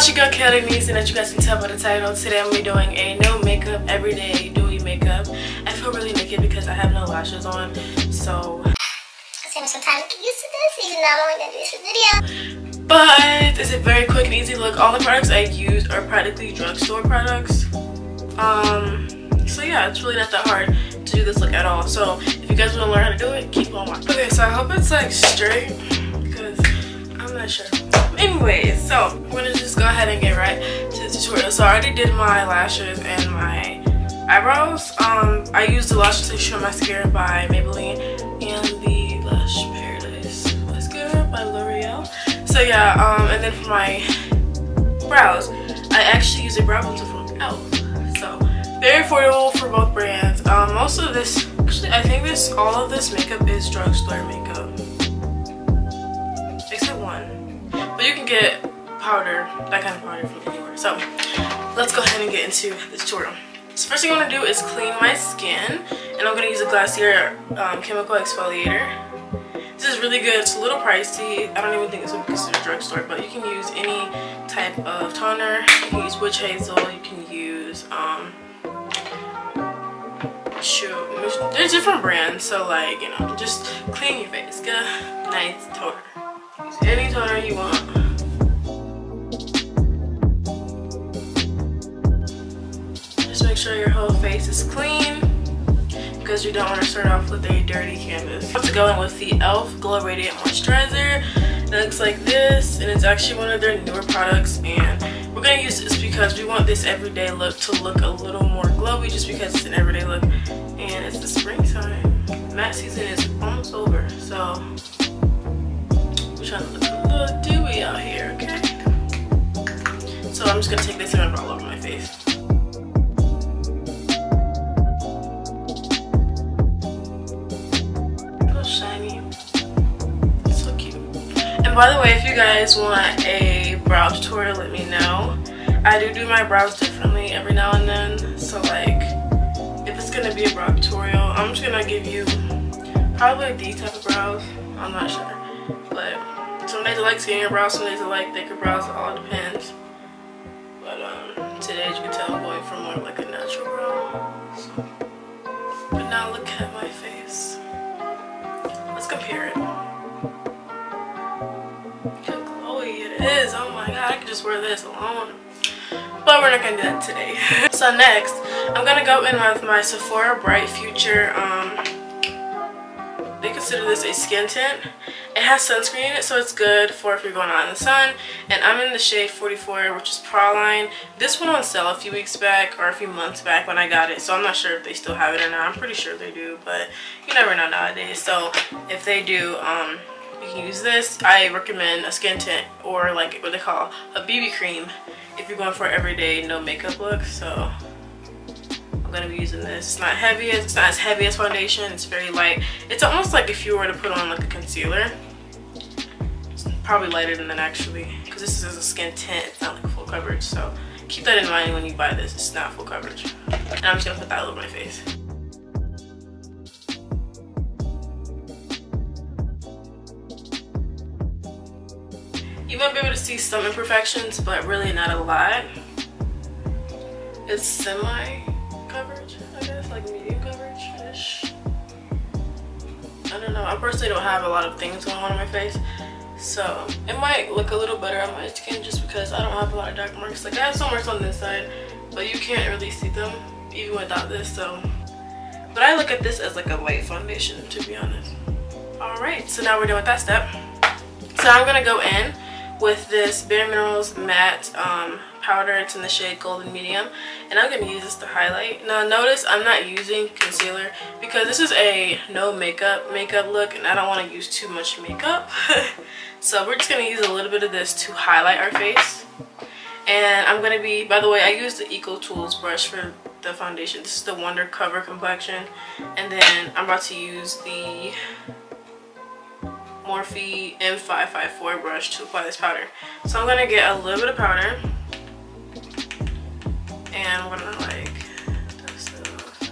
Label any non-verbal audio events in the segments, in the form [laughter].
It's your girl Kalah and as you guys can tell by the title, today I'm going to be doing a no makeup everyday dewy makeup. I feel really naked because I have no lashes on, so... Take me some time to get used to this, even though I'm only going to do this video. But it's a very quick and easy look. All the products I use are practically drugstore products. Um, so yeah, it's really not that hard to do this look at all. So if you guys want to learn how to do it, keep on watching. Okay, so I hope it's like straight because I'm not sure. Anyways, so I'm gonna just go ahead and get right to the tutorial. So I already did my lashes and my eyebrows. Um, I used the Lash Sensation Mascara by Maybelline and the Lash Paradise Mascara by L'Oreal. So yeah, um, and then for my brows, I actually use a brow pencil from e.l.f. So very affordable for both brands. Um, most of this, actually I think this, all of this makeup is drugstore makeup. Get powder, that kind of powder from anywhere. So let's go ahead and get into the tutorial. So first thing I'm going to do is clean my skin. And I'm going to use a Glossier um, Chemical Exfoliator. This is really good. It's a little pricey. I don't even think this be considered drugstore, but you can use any type of toner. You can use witch hazel. You can use, um, shoot, there's different brands. So like, you know, just clean your face. Get a nice toner. Use any toner you want. Sure your whole face is clean because you don't want to start off with a dirty canvas. I'm to go in with the e.l.f. Glow Radiant Moisturizer. It looks like this and it's actually one of their newer products and we're going to use this because we want this everyday look to look a little more glowy just because it's an everyday look and it's the springtime. Matte season is almost over so we're trying to look a little dewy out here, okay? So I'm just going to take this and rub all over my face. And by the way, if you guys want a brow tutorial, let me know. I do do my brows differently every now and then. So like, if it's gonna be a brow tutorial, I'm just gonna give you probably these type of brows. I'm not sure. But some days I like skinnier brows, some days I like thicker brows. It all depends. But um, today, as you can tell, I'm going for more like a natural brow. So. But now look at my face. Let's compare it. Is. Oh my god, I could just wear this alone. But we're not gonna do that today. [laughs] so next, I'm gonna go in with my Sephora Bright Future. Um, they consider this a skin tint. It has sunscreen in it, so it's good for if you're going out in the sun. And I'm in the shade 44, which is Praline. This went on sale a few weeks back or a few months back when I got it. So I'm not sure if they still have it or not. I'm pretty sure they do, but you never know nowadays. So if they do, um, use this. I recommend a skin tint or like what they call a BB cream if you're going for everyday no makeup look. So I'm gonna be using this. It's not heavy, it's not as heavy as foundation, it's very light. It's almost like if you were to put on like a concealer. It's probably lighter than that actually, because this is a skin tint, it's not like full coverage. So keep that in mind when you buy this, it's not full coverage. And I'm just gonna put that over my face. Might be able to see some imperfections, but really not a lot. It's semi coverage, I guess, like medium coverage-ish. I don't know. I personally don't have a lot of things going on in my face. So it might look a little better on my skin just because I don't have a lot of dark marks. Like I have some marks on this side, but you can't really see them even without this. So, but I look at this as like a light foundation to be honest. All right, so now we're done with that step. So I'm gonna go in with this Bare Minerals matte um, powder. It's in the shade Golden Medium. And I'm going to use this to highlight. Now notice I'm not using concealer because this is a no makeup makeup look and I don't want to use too much makeup. [laughs] so we're just going to use a little bit of this to highlight our face. And I'm going to be, by the way, I use the Eco Tools brush for the foundation. This is the Wonder Cover Complexion. And then I'm about to use the Morphe M554 brush to apply this powder. So I'm gonna get a little bit of powder and we're gonna like dust it off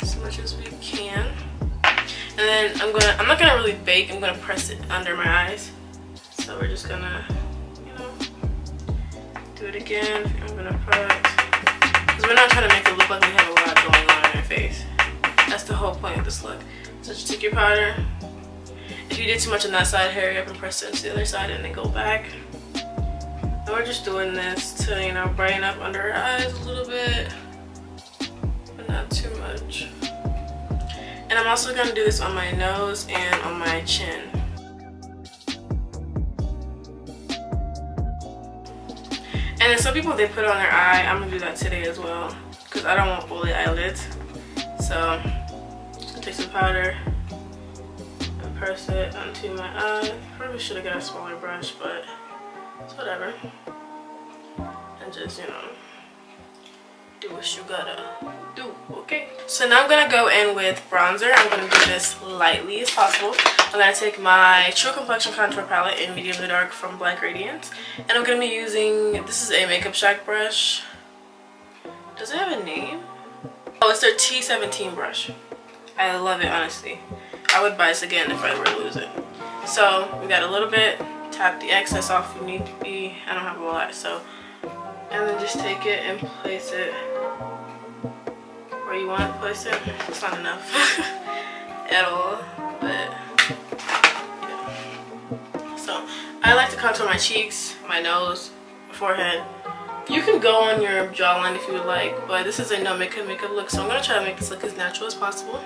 as much as we can. And then I'm gonna, I'm not gonna really bake, I'm gonna press it under my eyes. So we're just gonna, you know, Do it again. I'm gonna put, because we're not trying to make it look like we have a lot going on in our face. That's the whole point of this look. So just take your powder. If you did too much on that side, hurry up and press it to the other side and then go back. And we're just doing this to, you know, brighten up under our eyes a little bit, but not too much. And I'm also gonna do this on my nose and on my chin. And then some people, they put it on their eye. I'm gonna do that today as well because I don't want fully eyelids. So, take some powder press it onto my eye. Probably should have got a smaller brush, but it's whatever. And just, you know, do what you gotta do, okay? So now I'm gonna go in with bronzer. I'm gonna do this lightly as possible. I'm gonna take my True Complexion Contour Palette in Medium to Dark from Black Radiance. And I'm gonna be using, this is a Makeup Shack brush. Does it have a name? Oh, it's their T17 brush. I love it, honestly. I would buy again if I were to lose it. So, we got a little bit. Tap the excess off if need to be. I don't have a lot, so. And then just take it and place it where you want to place it. It's not enough [laughs] at all, but yeah. So I like to contour my cheeks, my nose, forehead. You can go on your jawline if you would like, but this is a no makeup makeup look, so I'm gonna try to make this look as natural as possible.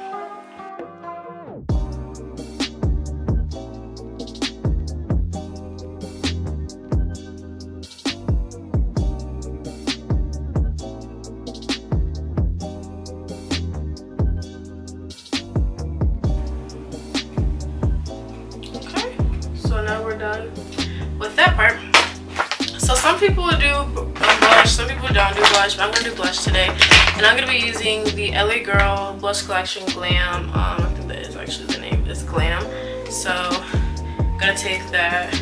Blush, some people don't do blush, but I'm gonna do blush today. And I'm gonna be using the LA Girl Blush Collection Glam. Um, I think that is actually the name, it's Glam. So I'm gonna take that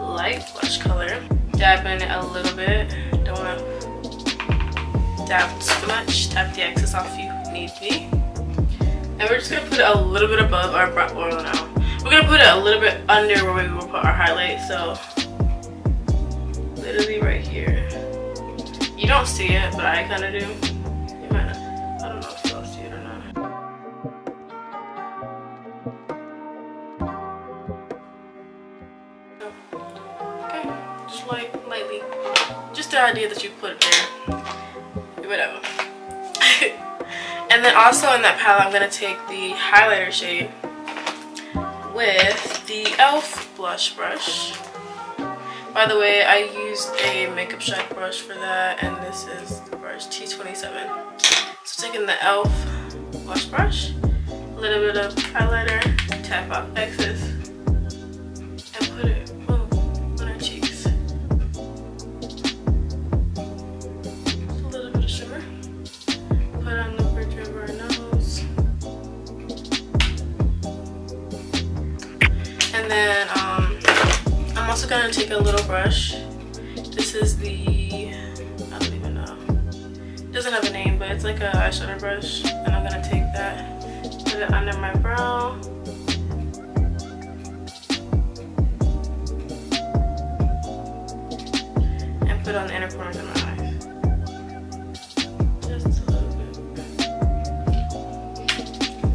light blush color, dab in it a little bit. Don't wanna dab too much, tap the excess off if you need be. And we're just gonna put it a little bit above our brow, well no. We're gonna put it a little bit under where we will put our highlight, so literally right here. You don't see it, but I kinda do. You might not. I don't know if y'all see it or not. Okay, just like lightly. Just the idea that you put it there. Whatever. [laughs] and then also in that palette, I'm gonna take the highlighter shade with the e.l.f. blush brush. By the way, I used a Makeup Shack brush for that, and this is the brush T27. So taking the e.l.f. blush brush, a little bit of highlighter, tap off excess, take a little brush. This is the, I don't even know. It doesn't have a name, but it's like a eyeshadow brush. And I'm gonna take that, put it under my brow. And put on the inner corners of my bit.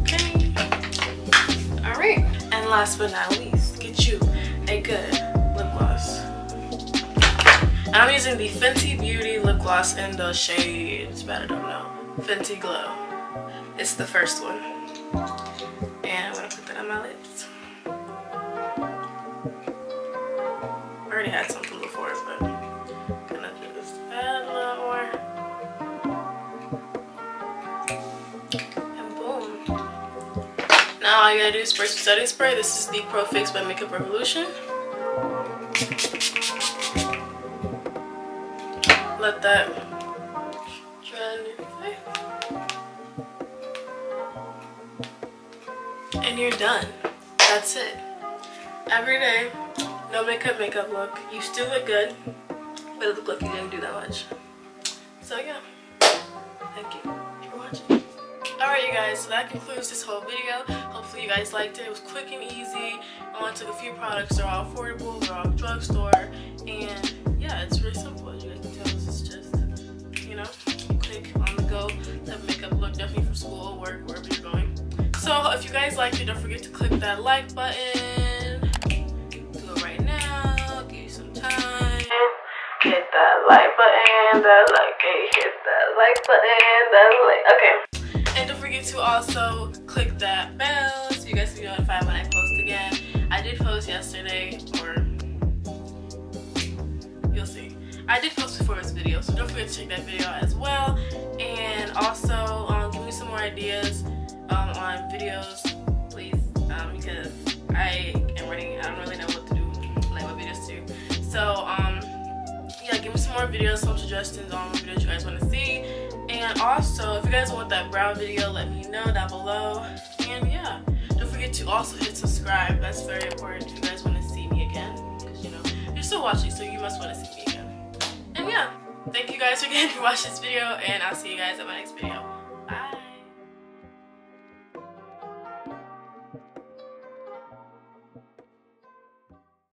Okay. Alright. And last but not least, And I'm using the Fenty Beauty lip gloss in the shade, it's bad I don't know, Fenty Glow. It's the first one. And I'm gonna put that on my lips. I already had something before, but I'm gonna just add a little more. And boom. Now all you gotta do is spray some setting spray. This is the Pro Fix by Makeup Revolution. Let that dry. And you're done. That's it. Every day, no makeup makeup look. You still look good, but it looked like you didn't do that much. So yeah, thank you for watching. Alright you guys, so that concludes this whole video. Hopefully you guys liked it. It was quick and easy. I only took a few products. They're all affordable. They're all drugstore. And yeah, it's really simple. Makeup look, definitely for school, work, wherever you're going. So if you guys liked it, don't forget to click that like button. Do it right now. Give you some time. Hit that like button, that like, hey, hit that like button, that like, okay. And don't forget to also click that bell so you guys can be notified when I post again. I did post yesterday, or you'll see. I did post before this video, so don't forget to check that video out as well. And also, um, give me some more ideas um, on videos, please, um, because I am running, I don't really know what to do, like what videos to. So, um, yeah, give me some more videos, some suggestions on what videos you guys want to see. And also, if you guys want that brow video, let me know down below. And yeah, don't forget to also hit subscribe. That's very important if you guys want to see me again. Because, you know, you're still watching, so you must want to see me. And yeah, thank you guys again [laughs] for watching this video, and I'll see you guys in my next video.